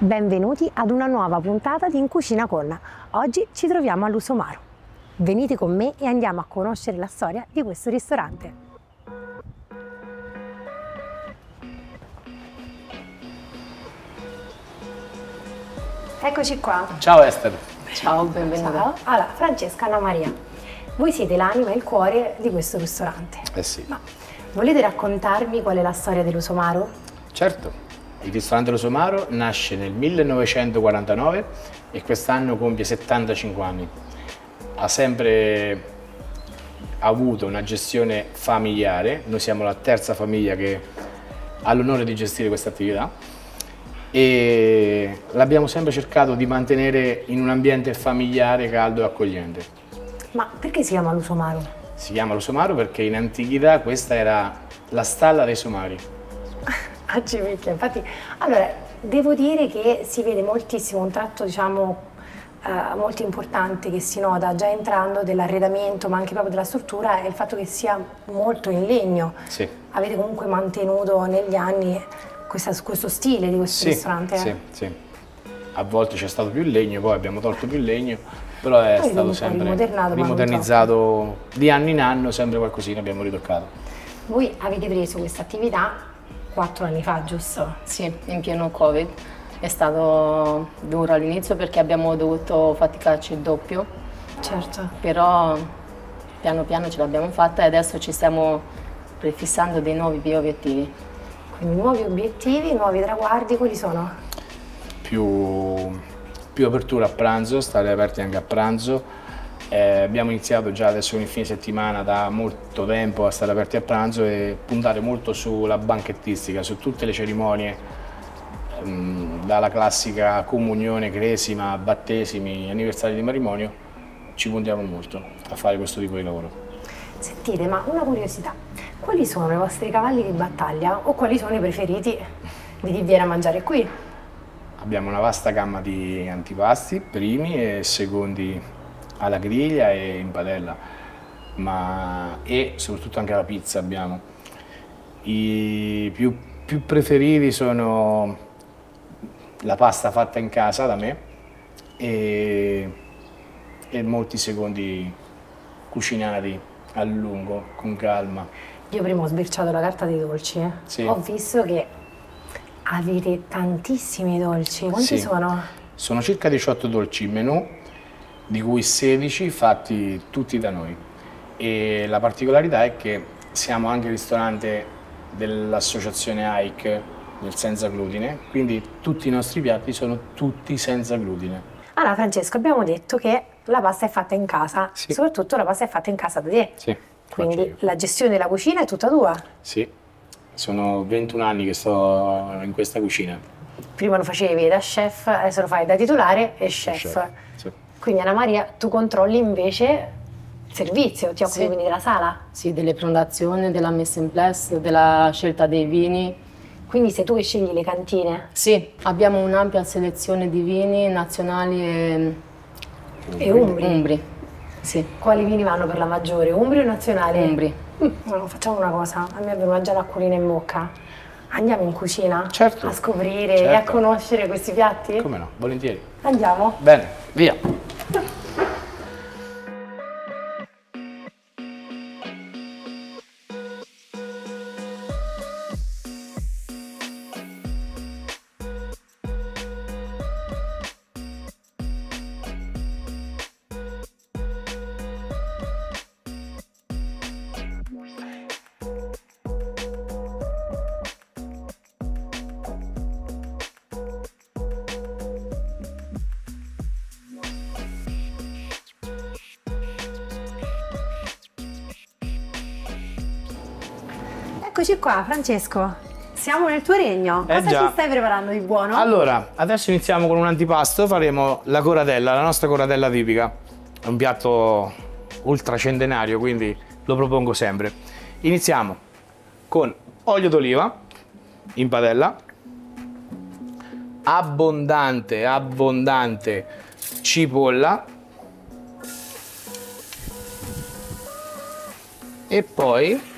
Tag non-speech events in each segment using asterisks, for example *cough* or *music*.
Benvenuti ad una nuova puntata di In Cucina con. Oggi ci troviamo all'Usomaro. Venite con me e andiamo a conoscere la storia di questo ristorante. Eccoci qua. Ciao Esther. Ciao, benvenuta. Ciao. Allora, Francesca Anna Maria, voi siete l'anima e il cuore di questo ristorante. Eh sì. Ma volete raccontarmi qual è la storia dell'Usomaro? Certo, il ristorante Lo Somaro nasce nel 1949 e quest'anno compie 75 anni. Ha sempre avuto una gestione familiare, noi siamo la terza famiglia che ha l'onore di gestire questa attività e l'abbiamo sempre cercato di mantenere in un ambiente familiare, caldo e accogliente. Ma perché si chiama l'Usomaro? Si chiama Lo Somaro perché in antichità questa era la stalla dei somari. *laughs* Accimicchia, infatti, allora, devo dire che si vede moltissimo un tratto, diciamo, eh, molto importante che si nota già entrando dell'arredamento, ma anche proprio della struttura, è il fatto che sia molto in legno. Sì. Avete comunque mantenuto negli anni questa- questo stile di questo Sì, ristorante? eh? sì, sì. A volte c'è stato più legno, poi abbiamo tolto più legno, però è Poi stato sempre rimodernizzato di anno in anno, sempre qualcosina abbiamo ritoccato. Voi avete preso questa attività quattro anni fa, giusto? Sì, in pieno Covid. È stato duro all'inizio perché abbiamo dovuto faticarci il doppio, Certo. però piano piano ce l'abbiamo fatta e adesso ci stiamo prefissando dei nuovi obiettivi. Quindi nuovi obiettivi, nuovi traguardi, quali sono? Più, più apertura a pranzo, stare aperti anche a pranzo. Eh, abbiamo iniziato già adesso con il fine settimana da molto tempo a stare aperti a pranzo e puntare molto sulla banchettistica, su tutte le cerimonie, ehm, dalla classica comunione, cresima, battesimi, anniversari di matrimonio, ci puntiamo molto a fare questo tipo di lavoro. Sentite, ma una curiosità, quali sono i vostri cavalli di battaglia o quali sono i preferiti di chi viene a mangiare qui? Abbiamo una vasta gamma di antipasti, primi e secondi alla griglia e in padella, ma, e soprattutto anche la pizza abbiamo. I più, più preferiti sono la pasta fatta in casa da me e, e molti secondi cucinati a lungo, con calma. Io prima ho sbirciato la carta dei dolci, eh. Sì. ho visto che avete tantissimi dolci, quanti Sì. sono? Sono circa 18 dolci in menù, di cui 16 fatti tutti da noi. E la particolarità è che siamo anche il ristorante dell'associazione AIC del senza glutine, quindi tutti i nostri piatti sono tutti senza glutine. Allora Francesco, abbiamo detto che la pasta è fatta in casa, Sì. soprattutto la pasta è fatta in casa da te. Sì, Quindi la gestione della cucina è tutta tua. Sì, sono 21 anni che sto in questa cucina. Prima lo facevi da chef, adesso lo fai da titolare e chef. Chef, sì. Quindi Anna Maria, tu controlli invece il servizio, ti occupi Sì. quindi della sala. Sì, delle prenotazioni, della messa in place, della scelta dei vini. Quindi sei tu che scegli le cantine. Sì, abbiamo un'ampia selezione di vini nazionali e E umbri. umbri. Sì, Quali vini vanno per la maggiore? Umbri o nazionali? umbri. Mm, allora, facciamo una cosa, a me è venuta già l'acquolina in bocca. Andiamo in cucina Certo. a scoprire e a Certo. conoscere questi piatti? Come no, volentieri. Andiamo. Bene, via. Eccoci qua, Francesco. Siamo nel tuo regno. Eh Cosa già. ci stai preparando di buono? Allora, adesso iniziamo con un antipasto, faremo la coratella, la nostra coratella tipica. È un piatto ultracentenario, quindi lo propongo sempre. Iniziamo con olio d'oliva in padella, abbondante, abbondante cipolla e poi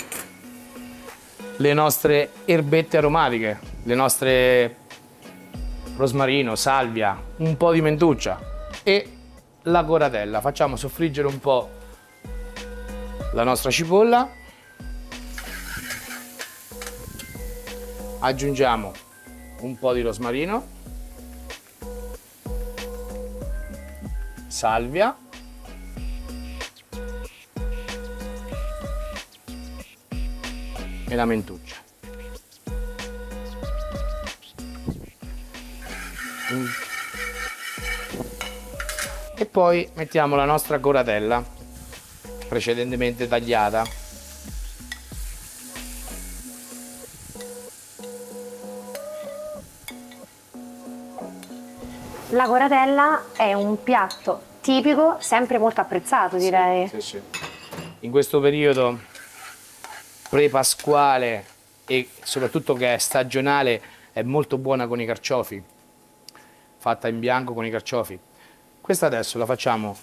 le nostre erbette aromatiche, le nostre rosmarino, salvia, un po' di mentuccia e la coratella. Facciamo soffriggere un po' la nostra cipolla. Aggiungiamo un po' di rosmarino, salvia e la mentuccia. E poi mettiamo la nostra coratella precedentemente tagliata. La coratella è un piatto tipico, sempre molto apprezzato direi. Sì, sì, sì. In questo periodo pre-pasquale e soprattutto che è stagionale è molto buona con i carciofi, fatta in bianco con i carciofi. Questa adesso la facciamo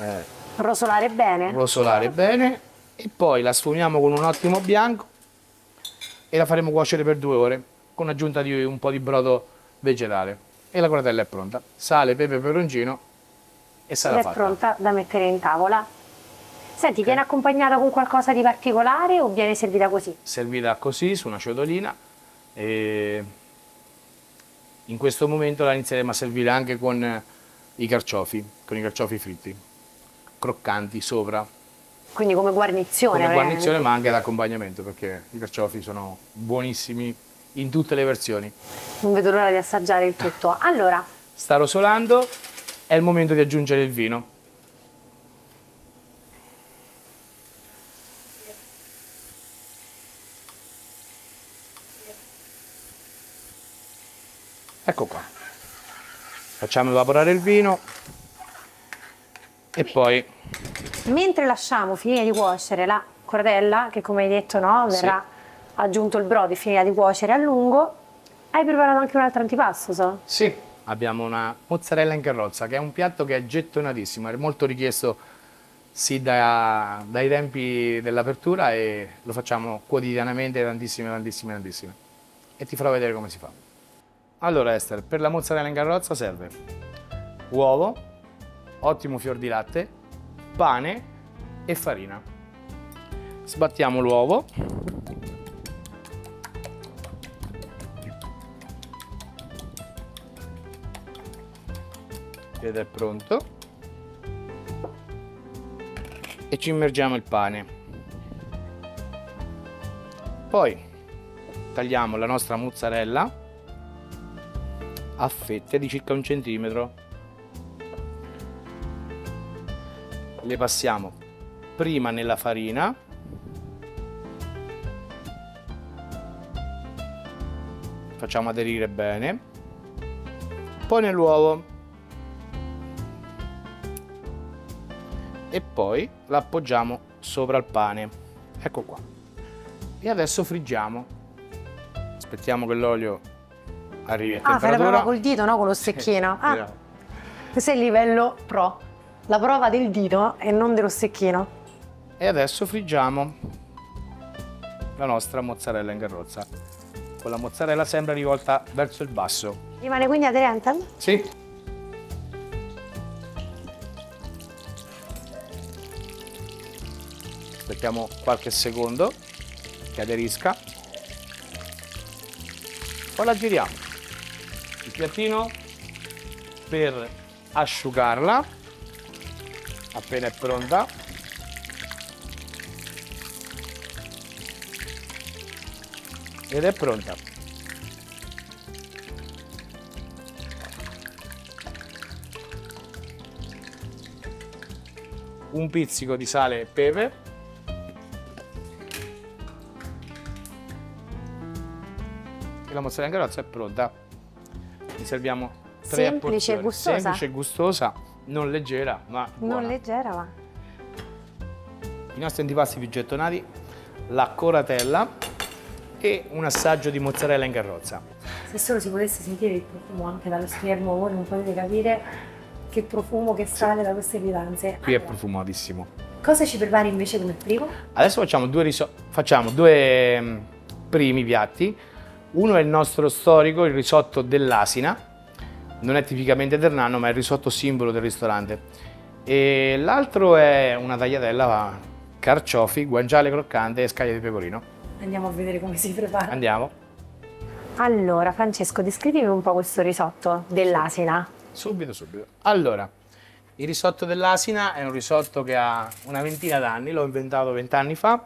eh, rosolare bene. Rosolare bene e poi la sfumiamo con un ottimo bianco e la faremo cuocere per due ore con aggiunta di un po' di brodo vegetale. E la cordella è pronta. Sale, pepe, peperoncino e sarà Ed fatta. è pronta da mettere in tavola. Senti, viene accompagnata con qualcosa di particolare o viene servita così? Servita così su una ciotolina e in questo momento la inizieremo a servire anche con i carciofi, con i carciofi fritti, croccanti sopra. Quindi come guarnizione? Come guarnizione ma anche d'accompagnamento perché i carciofi sono buonissimi in tutte le versioni. Non vedo l'ora di assaggiare il tutto. Allora. Sta rosolando, è il momento di aggiungere il vino. Ecco qua. Facciamo evaporare il vino e poi... Mentre lasciamo finire di cuocere la cordella, che come hai detto no, verrà sì. aggiunto il brodo e finirà di cuocere a lungo, hai preparato anche un altro antipasto, so? Sì, abbiamo una mozzarella in carrozza, che è un piatto che è gettonatissimo, è molto richiesto sì da, dai tempi dell'apertura e lo facciamo quotidianamente tantissime, tantissime, tantissime. E ti farò vedere come si fa. Allora Esther, per la mozzarella in carrozza serve uovo, ottimo fior di latte, pane e farina. Sbattiamo l'uovo. Ed è pronto. E ci immergiamo il pane. Poi tagliamo la nostra mozzarella a fette di circa un centimetro. Le passiamo prima nella farina, facciamo aderire bene, poi nell'uovo e poi l'appoggiamo sopra il pane. Ecco qua. E adesso friggiamo. Aspettiamo che l'olio arrivi a ah, temperatura. Ah, fai la prova col dito, no? Con lo stecchino. Ah, questo è il livello pro. La prova del dito e non dello stecchino. E adesso friggiamo la nostra mozzarella in carrozza. Con la mozzarella sempre rivolta verso il basso. Rimane quindi aderente? Sì. Aspettiamo qualche secondo che aderisca. Poi la giriamo il piattino per asciugarla appena è pronta. Ed è pronta. Un pizzico di sale e pepe. E la mozzarella in carrozza è pronta serviamo tre Semplice e gustosa. Semplice e gustosa, non leggera, ma buona. Non leggera, ma... I nostri antipasti più gettonati, la coratella e un assaggio di mozzarella in carrozza. Se solo si potesse sentire il profumo anche dallo schermo, voi non potete capire che profumo che sale da queste pietanze. Qui è Allora, profumatissimo. cosa ci prepari invece come primo? Adesso facciamo due, riso- facciamo due mm, primi piatti. Uno è il nostro storico, il risotto dell'asina. Non è tipicamente ternano, ma è il risotto simbolo del ristorante. E l'altro è una tagliatella carciofi, guanciale croccante e scaglia di pecorino. Andiamo a vedere come si prepara. Andiamo. Allora, Francesco, descrivimi un po' questo risotto dell'asina. Subito, subito. Allora, il risotto dell'asina è un risotto che ha una ventina d'anni, l'ho inventato vent'anni fa.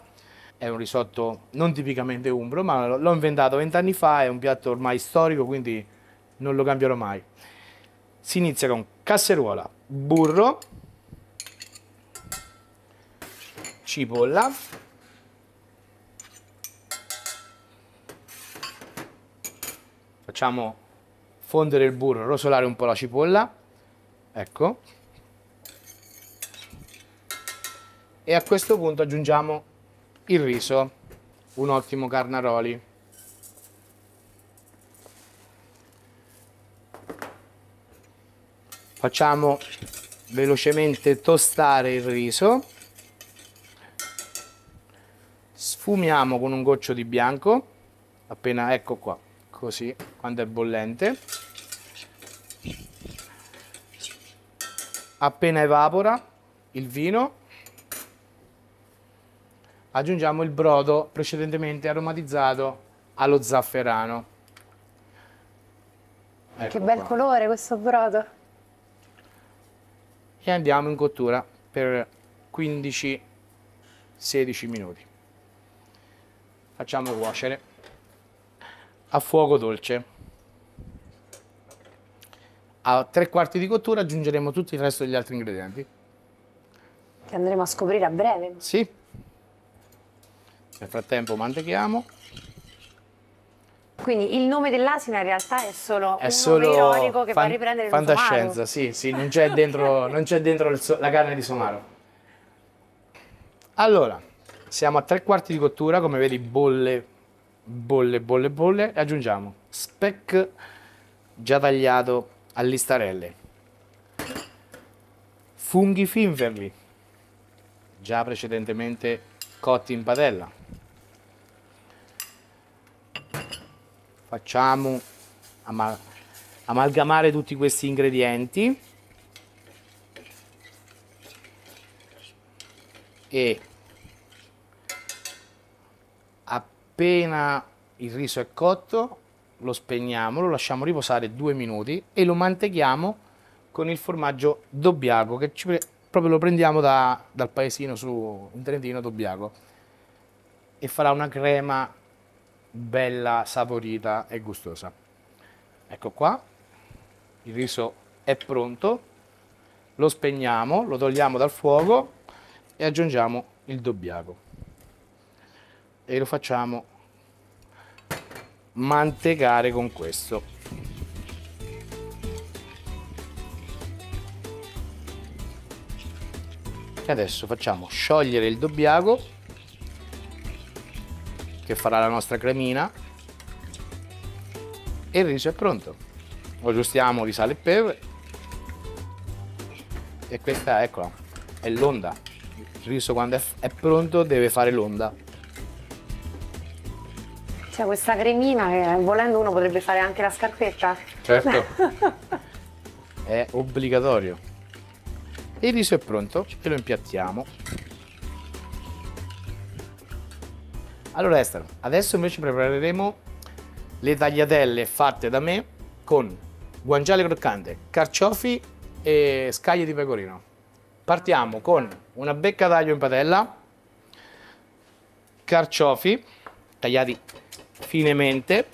È un risotto non tipicamente umbro, ma l'ho inventato vent'anni fa, è un piatto ormai storico, quindi non lo cambierò mai. Si inizia con casseruola, burro, cipolla, facciamo fondere il burro, rosolare un po' la cipolla, ecco. E a questo punto aggiungiamo il riso, un ottimo carnaroli. Facciamo velocemente tostare il riso. Sfumiamo con un goccio di bianco, appena ecco qua, così, quando è bollente. Appena evapora il vino, aggiungiamo il brodo precedentemente aromatizzato allo zafferano. che Ecco bel qua. colore questo brodo. e andiamo in cottura per 15-16 minuti. Facciamo cuocere a fuoco dolce. A tre quarti di cottura aggiungeremo tutto il resto degli altri ingredienti. Che andremo a scoprire a breve. Sì. Nel frattempo mantechiamo. Quindi il nome dell'asina in realtà è solo È un solo ironico che fa riprendere il fantascienza, sì, sì, non c'è dentro, *laughs* non dentro so- la carne di somaro. Allora, siamo a tre quarti di cottura, come vedi bolle, bolle, bolle, bolle, e aggiungiamo speck già tagliato a listarelle, funghi finferli, già precedentemente cotti in padella. Facciamo ama- amalgamare tutti questi ingredienti. E appena il riso è cotto lo spegniamo, lo lasciamo riposare due minuti e lo mantechiamo con il formaggio Dobbiaco che proprio lo prendiamo da- dal paesino su in Trentino Dobbiaco e farà una crema bella, saporita e gustosa. Ecco qua, il riso è pronto, lo spegniamo, lo togliamo dal fuoco e aggiungiamo il dobbiaco. E lo facciamo mantecare con questo. E adesso facciamo sciogliere il dobbiaco che farà la nostra cremina e il riso è pronto. Lo aggiustiamo di sale e pepe e questa eccola, è l'onda. Il riso quando è, è pronto deve fare l'onda. C'è questa cremina che volendo uno potrebbe fare anche la scarpetta. Certo. *laughs* è obbligatorio. Il riso è pronto e lo impiattiamo. Allora Esther, adesso invece prepareremo le tagliatelle fatte da me con guanciale croccante, carciofi e scaglie di pecorino. Partiamo con una becca d'aglio in padella, carciofi tagliati finemente,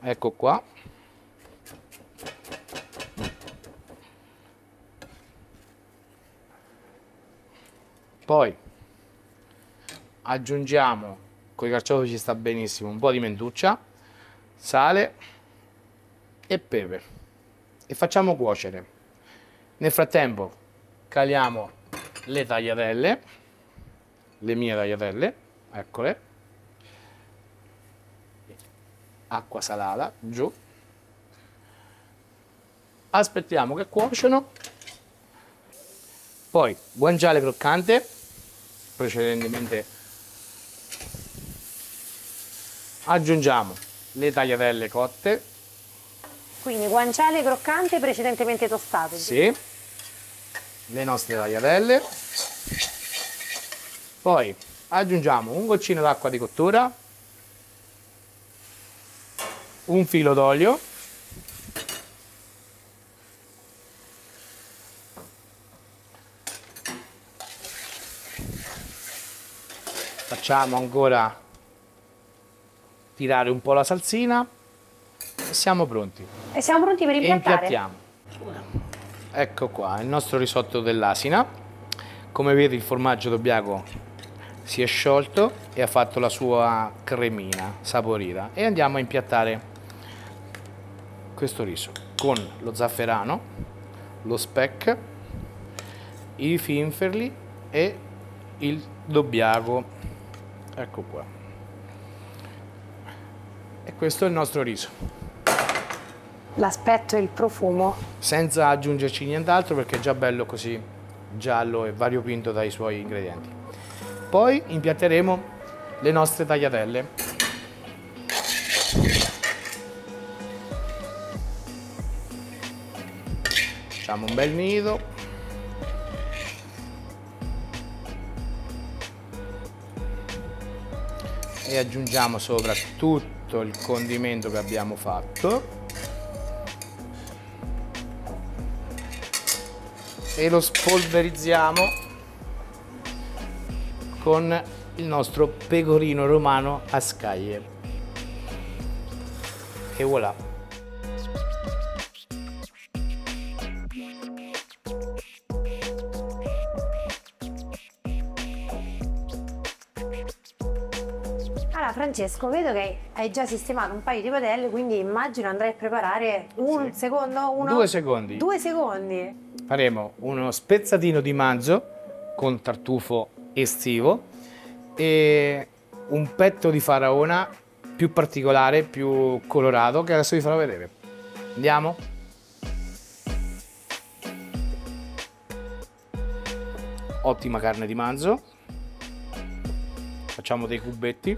ecco qua, poi aggiungiamo, con i carciofi ci sta benissimo, un po' di mentuccia, sale e pepe e facciamo cuocere. Nel frattempo caliamo le tagliatelle, le mie tagliatelle, eccole, acqua salata giù. Aspettiamo che cuociono. Poi guanciale croccante, precedentemente aggiungiamo le tagliatelle cotte. Quindi guanciale croccante precedentemente tostato. Sì. Le nostre tagliatelle. Poi aggiungiamo un goccino d'acqua di cottura, un filo d'olio, facciamo ancora tirare un po' la salsina e siamo pronti. E siamo pronti per E impiattare? impiattiamo. Ecco qua il nostro risotto dell'asina. Come vedi il formaggio dobbiaco si è sciolto e ha fatto la sua cremina saporita. E andiamo a impiattare questo riso con lo zafferano, lo speck, i finferli e il dobbiaco. Ecco qua. E questo è il nostro riso L'aspetto e il profumo. senza aggiungerci nient'altro perché è già bello così giallo e variopinto dai suoi ingredienti. Poi impiatteremo le nostre tagliatelle. Facciamo un bel nido. E aggiungiamo sopra tutto il condimento che abbiamo fatto. e lo spolverizziamo con il nostro pecorino romano a scaglie. E voilà. Francesco, vedo che hai già sistemato un paio di padelle, quindi immagino andrai a preparare un Sì. secondo, uno... Due secondi. Due secondi. Faremo uno spezzatino di manzo con tartufo estivo e un petto di faraona più particolare, più colorato che adesso vi farò vedere. Andiamo? Ottima carne di manzo. Facciamo dei cubetti.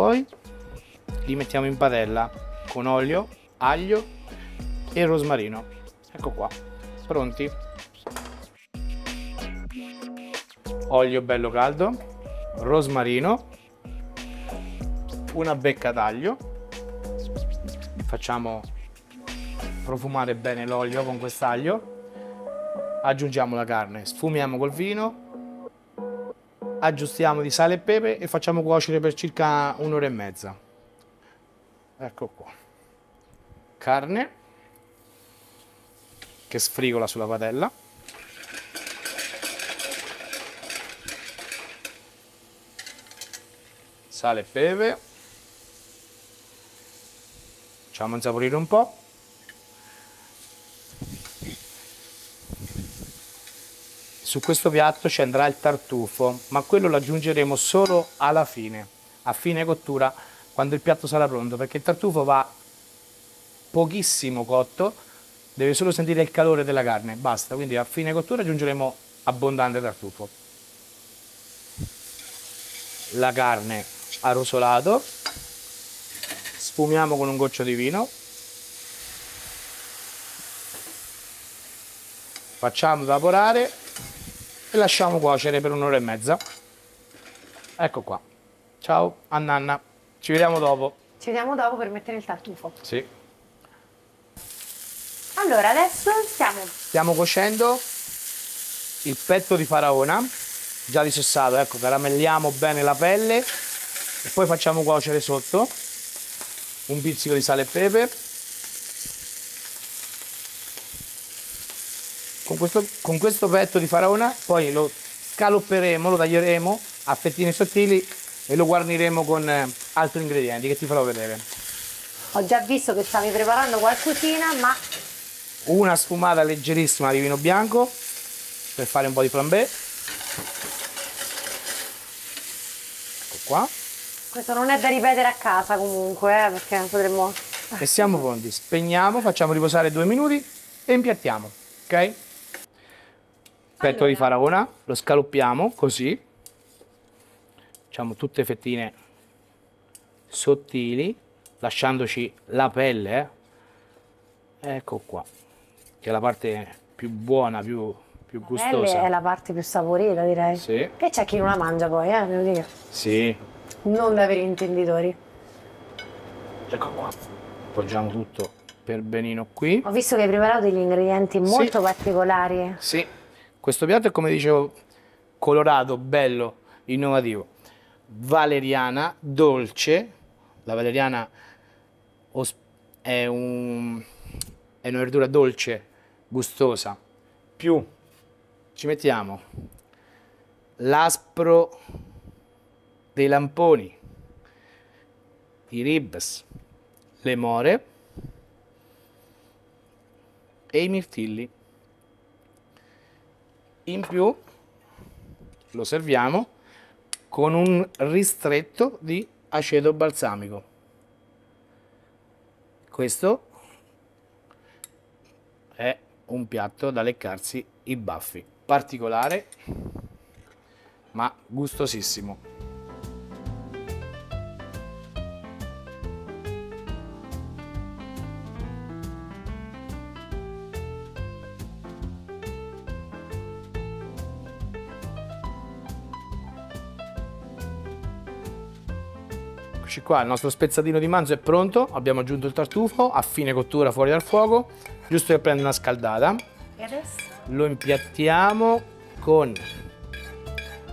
Poi li mettiamo in padella con olio, aglio e rosmarino. Ecco qua, pronti. Olio bello caldo, rosmarino, una becca d'aglio. Facciamo profumare bene l'olio con quest'aglio. Aggiungiamo la carne, sfumiamo col vino aggiustiamo di sale e pepe e facciamo cuocere per circa un'ora e mezza. Ecco qua. Carne che sfrigola sulla padella. Sale e pepe. Facciamo insaporire un po'. Su questo piatto ci andrà il tartufo, ma quello lo aggiungeremo solo alla fine, a fine cottura, quando il piatto sarà pronto, perché il tartufo va pochissimo cotto, deve solo sentire il calore della carne, basta, quindi a fine cottura aggiungeremo abbondante tartufo. La carne a rosolato, sfumiamo con un goccio di vino, facciamo evaporare e lasciamo cuocere per un'ora e mezza. Ecco qua. Ciao a Nanna. Ci vediamo dopo. Ci vediamo dopo per mettere il tartufo. Sì. Allora, adesso stiamo... Stiamo cuocendo il petto di faraona, già disossato, ecco, caramelliamo bene la pelle e poi facciamo cuocere sotto un pizzico di sale e pepe. Con questo, con questo petto di faraona poi lo scalopperemo, lo taglieremo a fettine sottili e lo guarniremo con eh, altri ingredienti che ti farò vedere. Ho già visto che stavi preparando qualcosina, ma Una sfumata leggerissima di vino bianco per fare un po' di flambé. Ecco qua. questo non è da ripetere a casa comunque, eh, perché potremmo... E siamo pronti. Spegniamo, facciamo riposare due minuti e impiattiamo. Ok? Petto di faraona, lo scaloppiamo così. Facciamo tutte fettine sottili, lasciandoci la pelle. eh. Ecco qua, che è la parte più buona, più, più La gustosa. pelle è la parte più saporita, direi. Sì. Che c'è chi non la mangia poi, eh, devo dire. Sì, Non da veri intenditori. ecco qua. Appoggiamo tutto per benino qui. Ho visto che hai preparato degli ingredienti molto particolari. Sì, questo piatto è come dicevo, colorato, bello, innovativo. Valeriana, dolce. La valeriana è, un- è una verdura dolce, gustosa. Più ci mettiamo l'aspro dei lamponi, i ribs, le more e i mirtilli. In più lo serviamo con un ristretto di aceto balsamico. Questo è un piatto da leccarsi i baffi. Particolare, ma gustosissimo. Eccoci qua, il nostro spezzatino di manzo è pronto, abbiamo aggiunto il tartufo a fine cottura fuori dal fuoco, giusto che prenda una scaldata. E adesso? Lo impiattiamo con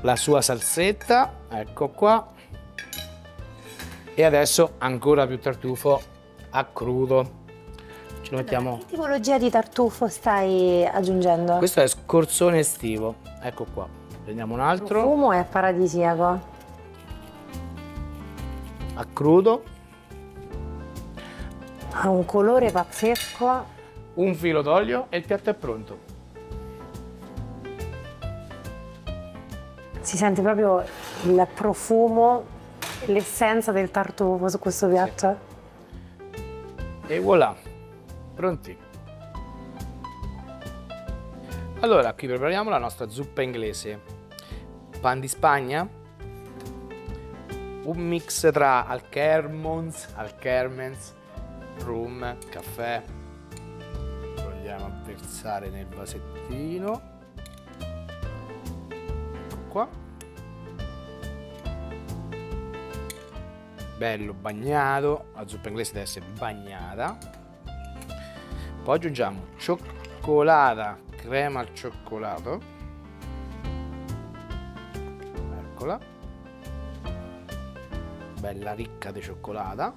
la sua salsetta, ecco qua. E adesso ancora più tartufo a crudo. Ce lo mettiamo. Che tipologia di tartufo stai aggiungendo? Questo è scorzone estivo, ecco qua. Prendiamo un Il altro profumo è paradisiaco. A crudo, Ha un colore pazzesco. un filo d'olio e il piatto è pronto. Si sente proprio il profumo, l'essenza del tartufo su questo piatto. E voilà, pronti. Allora, qui prepariamo la nostra zuppa inglese. Pan di Spagna, un mix tra alkermons, alkermens, rum, caffè. Lo a versare nel vasettino. Ecco qua. Bello bagnato, la zuppa inglese deve essere bagnata. Poi aggiungiamo cioccolata, crema al cioccolato. Eccola. Bella ricca di cioccolata.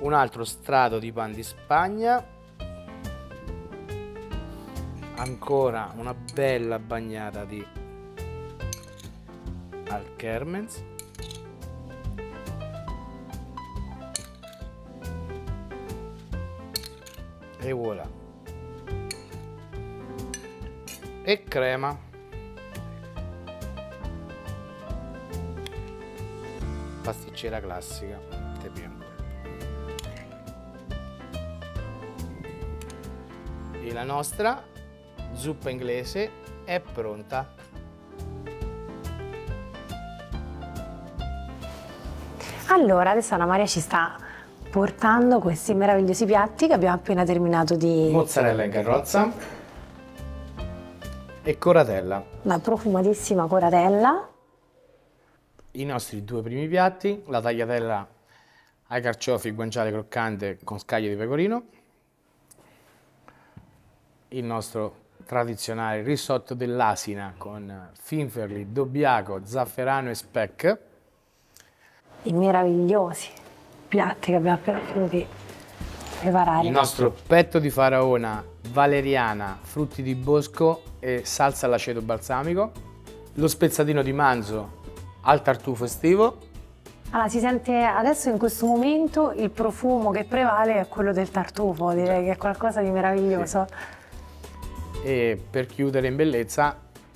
Un altro strato di pan di Spagna. Ancora una bella bagnata di Alkermens. E voilà. E crema. Pasticcera classica. Te bianco. E la nostra zuppa inglese è pronta. Allora, adesso Anna Maria ci sta portando questi meravigliosi piatti che abbiamo appena terminato di... Mozzarella in carrozza. E coratella. La profumatissima coratella. I nostri due primi piatti, la tagliatella ai carciofi guanciale croccante con scaglie di pecorino, il nostro tradizionale risotto dell'asina con finferli, dobbiaco, zafferano e speck, I meravigliosi piatti che abbiamo appena finito di preparare. il nostro petto di faraona, valeriana, frutti di bosco e salsa all'aceto balsamico, lo spezzatino di manzo al tartufo estivo Allora, si sente adesso in questo momento il profumo che prevale è quello del tartufo, direi che è qualcosa di meraviglioso. E per chiudere in bellezza,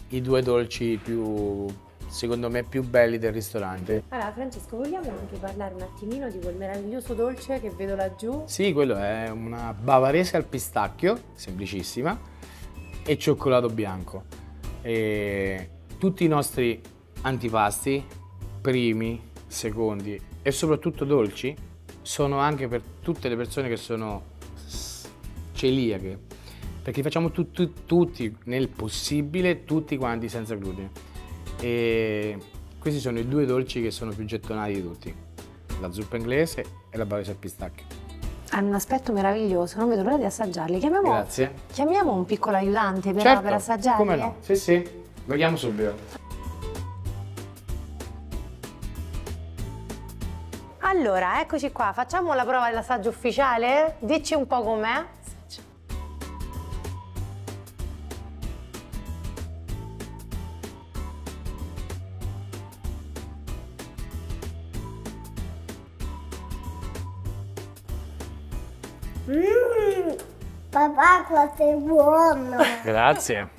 i due dolci più, secondo me, più belli del ristorante. Allora, Francesco, vogliamo anche parlare un attimino di quel meraviglioso dolce che vedo laggiù? Sì, quello è una bavarese al pistacchio, semplicissima, e cioccolato bianco. E tutti i nostri antipasti, primi, secondi e soprattutto dolci, sono anche per tutte le persone che sono celiache, perché facciamo tu, tu, tutti nel possibile, tutti quanti senza glutine. E questi sono i due dolci che sono più gettonati di tutti, la zuppa inglese e la bavarese al pistacchio. Hanno un aspetto meraviglioso, non vedo l'ora di assaggiarli. Chiamiamo, Grazie. chiamiamo un piccolo aiutante per, certo, per assaggiarli? come no? Sì, sì, vediamo subito. Allora, eccoci qua, facciamo la prova dell'assaggio ufficiale? Dici un po' com'è. Mmm, papà, questo è buono. Grazie.